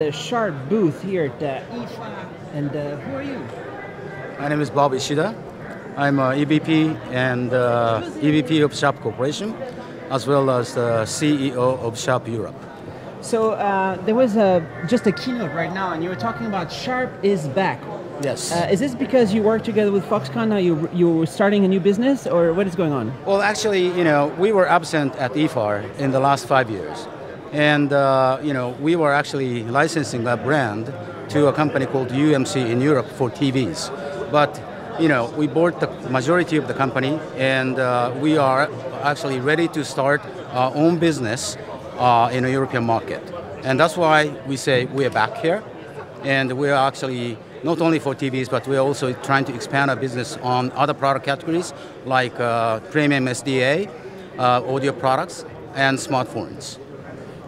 the Sharp booth here at uh, IFA. And uh, who are you? My name is Bob Ishida. I'm uh, EVP and uh, EVP of Sharp Corporation, as well as the CEO of Sharp Europe. So uh, there was a, just a keynote right now, and you were talking about Sharp is back. Yes. Uh, is this because you work together with Foxconn? Now you you were starting a new business, or what is going on? well, actually, you know, we were absent at IFA in the last five years, and uh, you know, we were actually licensing that brand to a company called UMC in Europe for TVs, but you know, we bought the majority of the company, and uh, we are actually ready to start our own business uh, in a European market, and that's why we say we are back here, and we are actually not only for TVs, but we're also trying to expand our business on other product categories like uh, premium SDA, uh, audio products, and smartphones.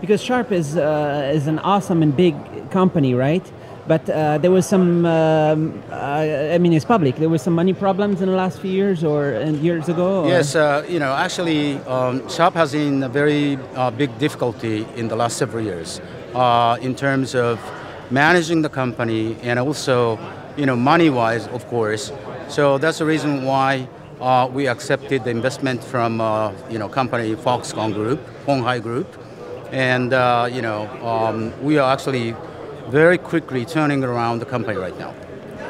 Because Sharp is uh, is an awesome and big company, right? But uh, there was some. Um, uh, I mean, it's public. There was some money problems in the last few years or years ago. or- Yes, uh, you know, actually, um, Sharp has been a very uh, big difficulty in the last several years in terms of managing the company and also, you know, money-wise, of course. So that's the reason why uh, we accepted the investment from, uh, you know, company Foxconn Group, Hon Hai Group, and uh, you know, um, we are actually very quickly turning around the company right now.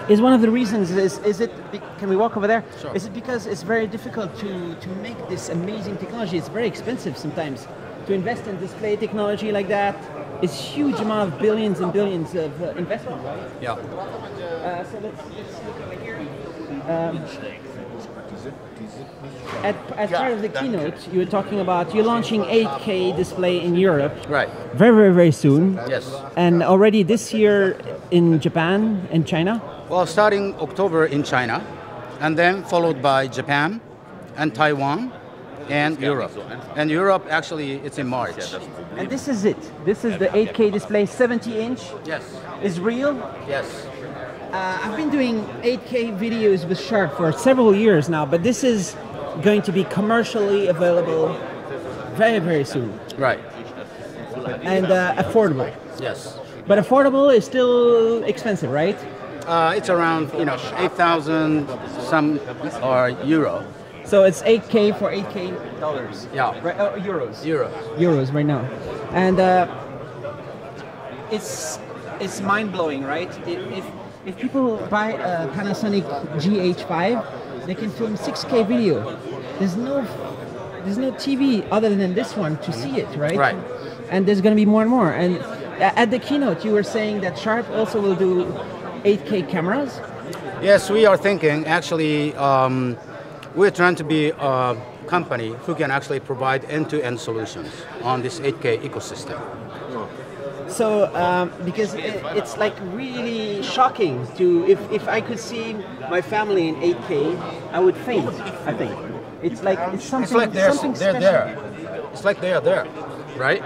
Is one of the reasons is is it? Can we walk over there? Sure. Is it because it's very difficult to to make this amazing technology? It's very expensive sometimes to invest in display technology like that. It's huge amount of billions and billions of uh, investment, right? Yeah. Uh, so let's, let's look over here. Um, at, as part of the keynote, you were talking about you're launching 8K display in Europe Right. very, very, very soon. Yes. And already this year in Japan and China. Well, starting October in China, and then followed by Japan and Taiwan and Europe. And Europe, actually, it's in March. And this is it. This is the 8K display, 70 inch. Yes. Is real. Yes. Uh, I've been doing 8K videos with Sharp for several years now, but this is going to be commercially available very, very soon Right. and uh, affordable. Yes. But affordable is still expensive, right? Uh, it's around, you know, 8,000 some or euro. So it's 8K for 8K dollars. Yeah. Right, uh, euros. Euro. Euros right now, and uh, it's it's mind blowing, right? If if people buy a Panasonic GH5, they can film 6K video. There's no there's no TV other than this one to see it, right? Right. And there's going to be more and more. And at the keynote, you were saying that Sharp also will do 8K cameras. Yes, we are thinking, actually, um, we're trying to be a company who can actually provide end-to-end solutions on this 8K ecosystem. So, um, because it, it's like really shocking to if, if I could see my family in 8K, I would faint. I think it's like it's something. It's like they're, something they're there. It's like they are there, right?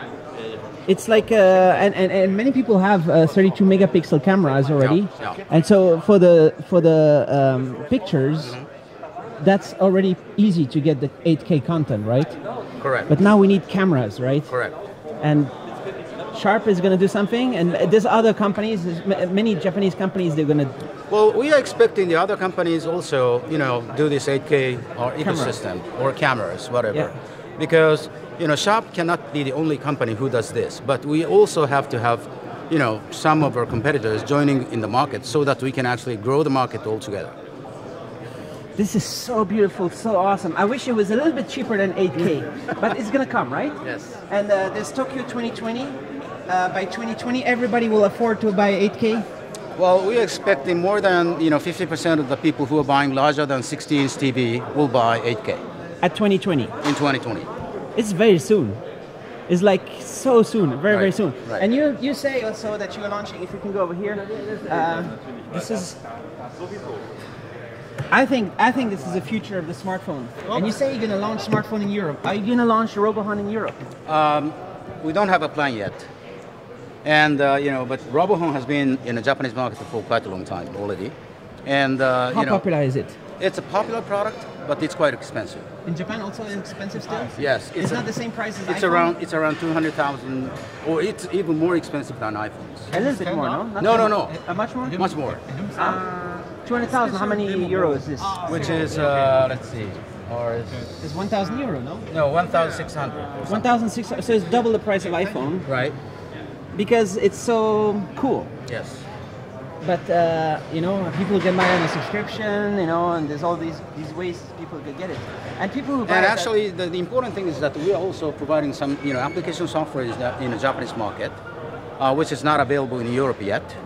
It's like uh, and, and, and many people have uh, 32 megapixel cameras already, Yeah, yeah. and so for the for the um, pictures, that's already easy to get the 8K content, right? Correct. But now we need cameras, right? Correct. and Sharp is going to do something, and there's other companies, there's many Japanese companies, they're going to. Well, we are expecting the other companies also, you know, do this 8K or ecosystem or cameras, whatever. Yeah. Because, you know, Sharp cannot be the only company who does this, but we also have to have, you know, some of our competitors joining in the market so that we can actually grow the market altogether. This is so beautiful, so awesome. I wish it was a little bit cheaper than 8K, but it's going to come, right? Yes. And uh, there's Tokyo 2020. Uh, by 2020, everybody will afford to buy 8K. Well, we are expecting more than, you know, 50% of the people who are buying larger than 60-inch TV will buy 8K At 2020, in 2020. it's very soon. It's like so soon, very very soon. right. And you you say also that you are launching. If you can go over here, uh, this is. I think I think this is the future of the smartphone. And you say you're going to launch smartphone in Europe. Are you going to launch RoboHon in Europe? We don't have a plan yet. And, uh, you know, but RoboHon has been in the Japanese market for quite a long time already. And, uh, How you know, popular is it? it's a popular product, but it's quite expensive. In Japan, also expensive still. Yes, It's, a- not the same price as It's iPhone? around it's around two hundred thousand, or it's even more expensive than iPhones. A little bit more, no? Not No, no, much. no. Uh, much more? Much more. Uh, 200,000, how many euros is this? Which is uh, let's see, or is, It's 1,000 euro, no? no one thousand six hundred. 1,600, so it's double the price of iPhone Right. Because it's so cool. Yes. But, uh, you know, people can buy on a subscription, you know, and there's all these, these ways people can get it. And people who buy And actually, the, the important thing is that we are also providing some, you know, application software is that in the Japanese market, uh, which is not available in Europe yet.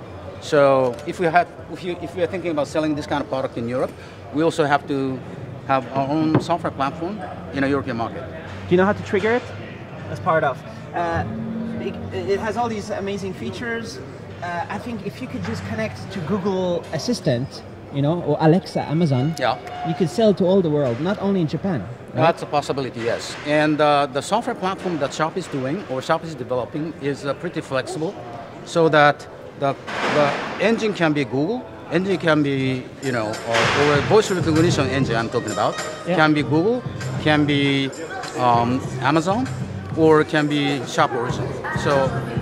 So if we have, if you, if we are thinking about selling this kind of product in Europe, we also have to have our own software platform in a European market. Do you know how to trigger it? That's part of. Uh, it, it has all these amazing features. Uh, I think if you could just connect to Google Assistant, you know, or Alexa, Amazon, Yeah. you could sell to all the world, not only in Japan. right? That's a possibility, yes. And uh, the software platform that Sharp is doing or Sharp is developing is uh, pretty flexible, so that the, the engine can be Google, engine can be you know, or, or a voice recognition engine I'm talking about Yeah. can be Google, can be um, Amazon, or it can be Sharp original. So.